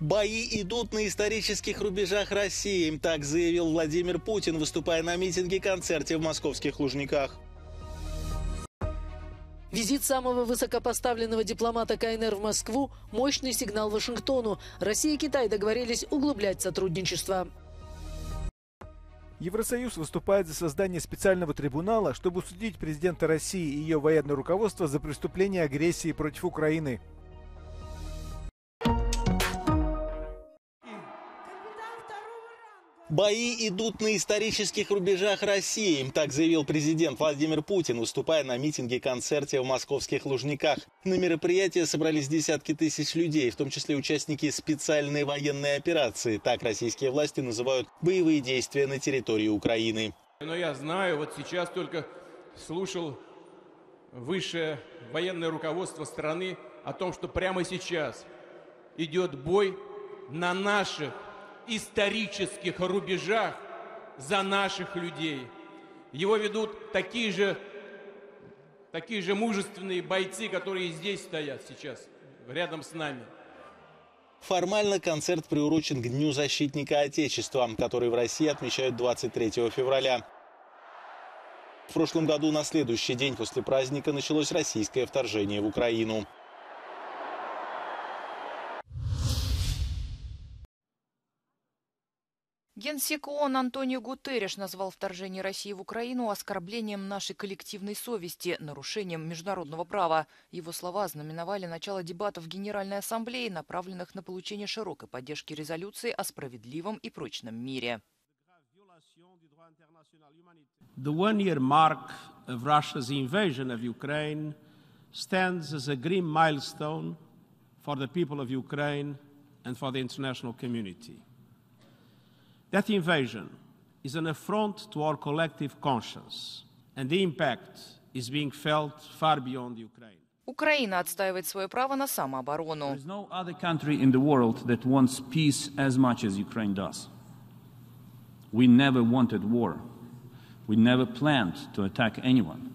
Бои идут на исторических рубежах России. Так заявил Владимир Путин, выступая на митинге-концерте в московских Лужниках. Визит самого высокопоставленного дипломата КНР в Москву – мощный сигнал Вашингтону. Россия и Китай договорились углублять сотрудничество. Евросоюз выступает за создание специального трибунала, чтобы судить президента России и ее военное руководство за преступление агрессии против Украины. Бои идут на исторических рубежах России, так заявил президент Владимир Путин, выступая на митинге-концерте в московских Лужниках. На мероприятие собрались десятки тысяч людей, в том числе участники специальной военной операции. Так российские власти называют боевые действия на территории Украины. Но я знаю, вот сейчас только слушал высшее военное руководство страны о том, что прямо сейчас идет бой на наших исторических рубежах за наших людей. Его ведут такие же, такие же мужественные бойцы, которые здесь стоят сейчас, рядом с нами. Формально концерт приурочен к Дню защитника Отечества, который в России отмечают 23 февраля. В прошлом году на следующий день после праздника началось российское вторжение в Украину. Генсек ООН Антонио Гутерреш назвал вторжение России в Украину оскорблением нашей коллективной совести, нарушением международного права. Его слова знаменовали начало дебатов Генеральной Ассамблеи, направленных на получение широкой поддержки резолюции о справедливом и прочном мире. The one-year mark of Russia's invasion of Ukraine stands as a grim milestone for the people of Ukraine and for the international community. That invasion is an affront to our collective conscience, and the impact is being felt far beyond Ukraine. Украина отстаивает свое право на самооборону. There is no other country in the world that wants peace as much as Ukraine does. We never wanted war. We never planned to attack anyone.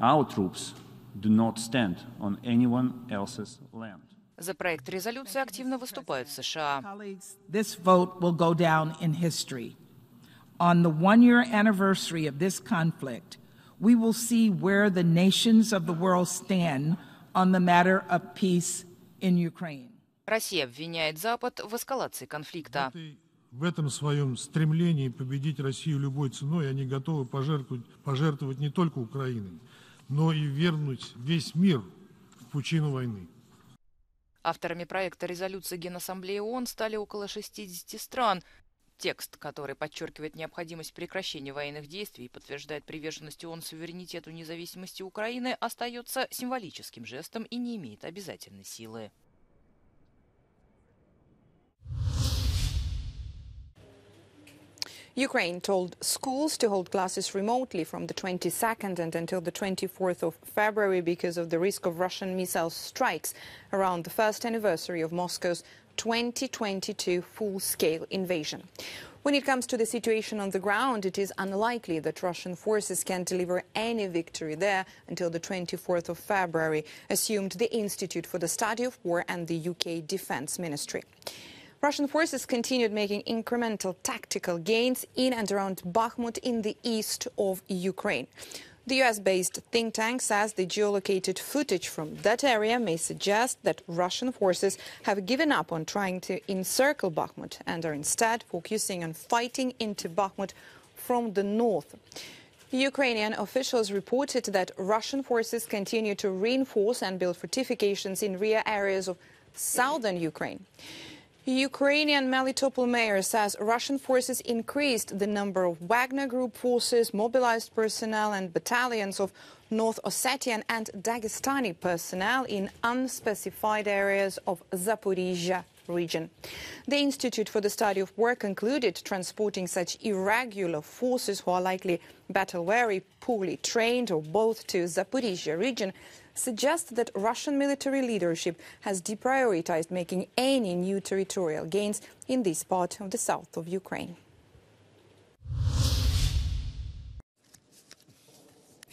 Our troops do not stand on anyone else's land. За проект резолюции активно выступают США. This vote will go down in history. On the one-year anniversary of this conflict, we will see where the nations of the world stand on the matter of peace in Ukraine. Россия обвиняет Запад в эскалации конфликта. В этом своем стремлении победить Россию любой ценой они готовы пожертвовать, пожертвовать не только Украиной, но и вернуть весь мир в пучину войны. Авторами проекта резолюции Генассамблеи ООН стали около 60 стран. Текст, который подчеркивает необходимость прекращения военных действий и подтверждает приверженность ООН суверенитету независимости Украины, остается символическим жестом и не имеет обязательной силы. Ukraine told schools to hold classes remotely from the 22nd and until the 24th of February because of the risk of Russian missile strikes around the first anniversary of Moscow's 2022 full-scale invasion. When it comes to the situation on the ground, it is unlikely that Russian forces can deliver any victory there until the 24th of February, assumed the Institute for the Study of War and the UK Defence Ministry. Russian forces continued making incremental tactical gains in and around Bakhmut in the east of Ukraine. The US-based think tank says the geolocated footage from that area may suggest that Russian forces have given up on trying to encircle Bakhmut and are instead focusing on fighting into Bakhmut from the north. Ukrainian officials reported that Russian forces continue to reinforce and build fortifications in rear areas of southern Ukraine. Ukrainian Melitopol mayor says Russian forces increased the number of Wagner Group forces, mobilized personnel and battalions of North Ossetian and Dagestani personnel in unspecified areas of Zaporizhia region. The Institute for the Study of War concluded transporting such irregular forces who are likely battle-weary, poorly trained or both to Zaporizhia region suggests that Russian military leadership has deprioritized making any new territorial gains in this part of the south of Ukraine.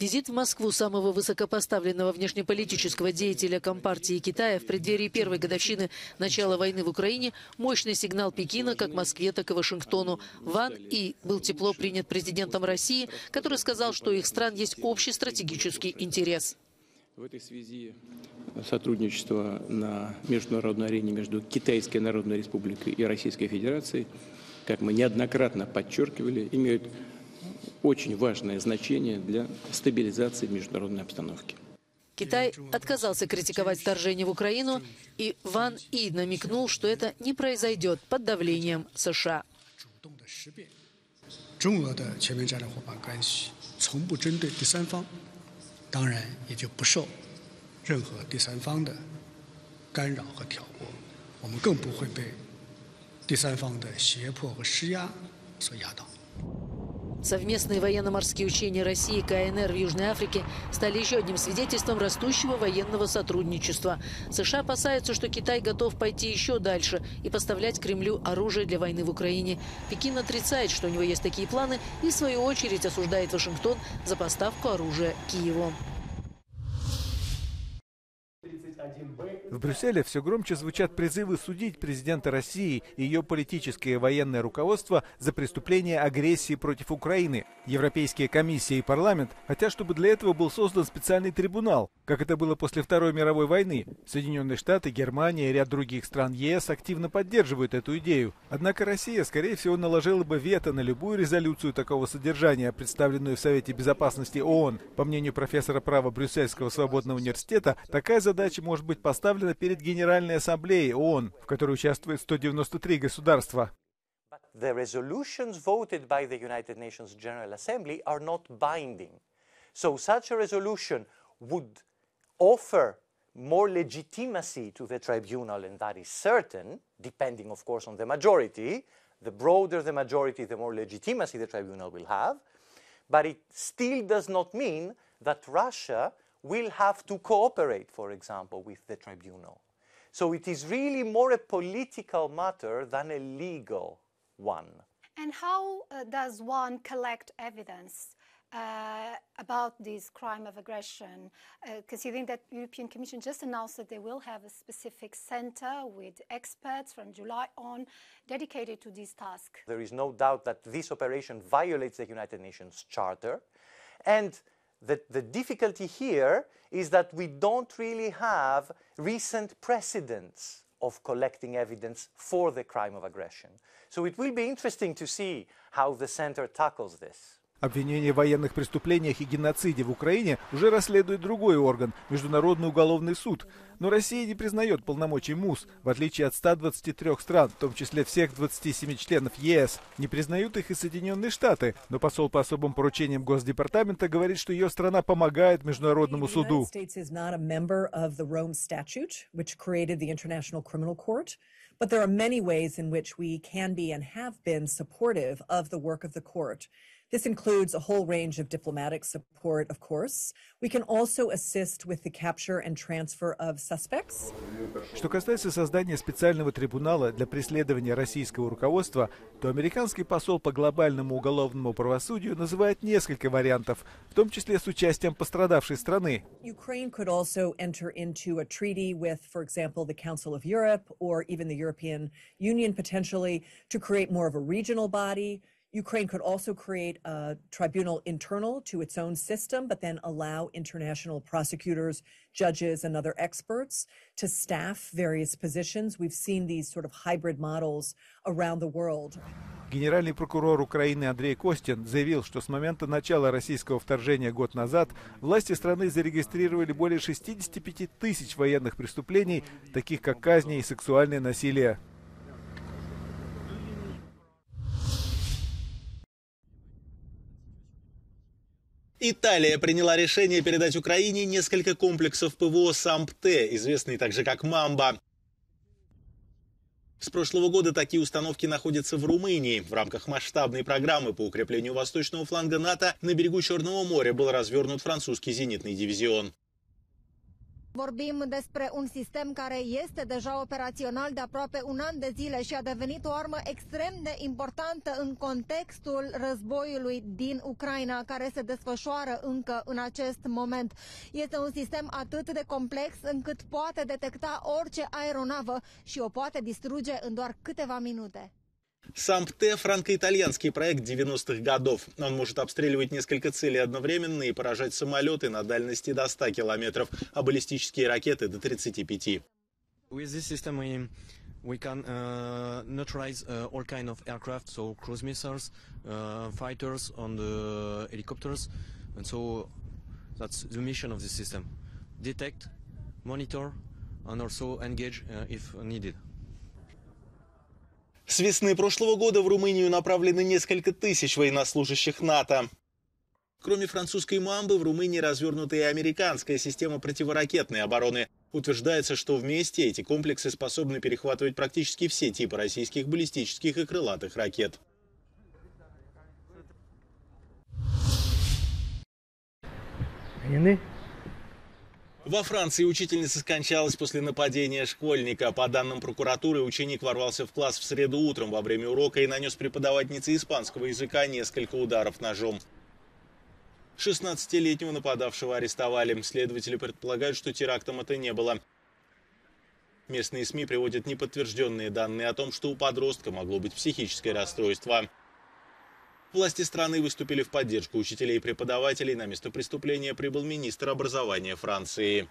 Визит в Москву самого высокопоставленного внешнеполитического деятеля Компартии Китая в преддверии первой годовщины начала войны в Украине – мощный сигнал Пекина как Москве, так и Вашингтону. Ван И был тепло принят президентом России, который сказал, что у их стран есть общий стратегический интерес. В этой связи сотрудничество на международной арене между Китайской Народной Республикой и Российской Федерацией, как мы неоднократно подчеркивали, имеют очень важное значение для стабилизации международной обстановки. Китай отказался критиковать вторжение в Украину, и Ван И намекнул, что это не произойдет под давлением США. 中俄的全面战略伙伴关系从不针对第三方，当然也就不受任何第三方的干扰和挑拨，我们更不会被第三方的胁迫和施压所压倒。 Совместные военно-морские учения России и КНР в Южной Африке стали еще одним свидетельством растущего военного сотрудничества. США опасаются, что Китай готов пойти еще дальше и поставлять Кремлю оружие для войны в Украине. Пекин отрицает, что у него есть такие планы и, в свою очередь, осуждает Вашингтон за поставку оружия Киеву. В Брюсселе все громче звучат призывы судить президента России и ее политическое и военное руководство за преступление агрессии против Украины. Европейские комиссии и парламент хотят, чтобы для этого был создан специальный трибунал, как это было после Второй мировой войны. Соединенные Штаты, Германия и ряд других стран ЕС активно поддерживают эту идею. Однако Россия, скорее всего, наложила бы вето на любую резолюцию такого содержания, представленную в Совете Безопасности ООН. По мнению профессора права Брюссельского свободного университета, такая задача может быть поставлена поставлена перед Генеральной Ассамблеей ООН, в которой участвует 193 государства. The resolutions voted by the United Nations General Assembly are not binding. So such a resolution would offer more legitimacy to the tribunal, and that is certain, depending, of course, on the majority. The broader the majority, the more legitimacy the tribunal will have. But it still does not mean that Russia will have to cooperate, for example, with the tribunal. So it is really more a political matter than a legal one. And how uh, does one collect evidence uh, about this crime of aggression, uh, considering that the European Commission just announced that they will have a specific center with experts from July on dedicated to this task? There is no doubt that this operation violates the United Nations Charter, and the, the difficulty here is that we don't really have recent precedents of collecting evidence for the crime of aggression. So it will be interesting to see how the center tackles this. Обвинение в военных преступлениях и геноциде в Украине уже расследует другой орган – Международный уголовный суд. Но Россия не признает полномочий МУС, в отличие от 123 стран, в том числе всех 27 членов ЕС. Не признают их и Соединенные Штаты. Но посол по особым поручениям Госдепартамента говорит, что ее страна помогает Международному суду. But there are many ways in which we can be and have been supportive of the work of the court. This includes a whole range of diplomatic support, of course. We can also assist with the capture and transfer of suspects. Что касается создания специального трибунала для преследования российского руководства, то американский посол по глобальному уголовному правосудию называет несколько вариантов, в том числе с участием пострадавшей страны. Ukraine could also enter into a treaty with, for example, the Council of Europe or even the European Union potentially to create more of a regional body Ukraine could also create a tribunal internal to its own system, but then allow international prosecutors, judges, and other experts to staff various positions. We've seen these sort of hybrid models around the world. Генеральный прокурор Украины Андрей Костин заявил, что с момента начала российского вторжения год назад власти страны зарегистрировали более 65 тысяч военных преступлений, таких как казни и сексуальное насилие. Италия приняла решение передать Украине несколько комплексов ПВО САМПТ, известные также как «Мамба». С прошлого года такие установки находятся в Румынии. В рамках масштабной программы по укреплению восточного фланга НАТО на берегу Черного моря был развернут французский зенитный дивизион. Vorbim despre un sistem care este deja operațional de aproape un an de zile și a devenit o armă extrem de importantă în contextul războiului din Ucraina, care se desfășoară încă în acest moment. Este un sistem atât de complex încât poate detecta orice aeronavă și o poate distruge în doar câteva minute. СамПТ – франко-итальянский проект 90-х годов. Он может обстреливать несколько целей одновременно и поражать самолеты на дальности до 100 километров, а баллистические ракеты до 35. With this system we, can uh, neutralize uh, all kind of aircraft, so cruise missiles, uh, fighters, on the helicopters, and so that's the mission of this system: detect, monitor, and also engage uh, if needed. С весны прошлого года в Румынию направлены несколько тысяч военнослужащих НАТО. Кроме французской «Мамбы», в Румынии развернута и американская система противоракетной обороны. Утверждается, что вместе эти комплексы способны перехватывать практически все типы российских баллистических и крылатых ракет. Во Франции учительница скончалась после нападения школьника. По данным прокуратуры, ученик ворвался в класс в среду утром во время урока и нанес преподавательнице испанского языка несколько ударов ножом. 16-летнего нападавшего арестовали. Следователи предполагают, что терактом это не было. Местные СМИ приводят неподтвержденные данные о том, что у подростка могло быть психическое расстройство. Власти страны выступили в поддержку учителей и преподавателей. На место преступления прибыл министр образования Франции.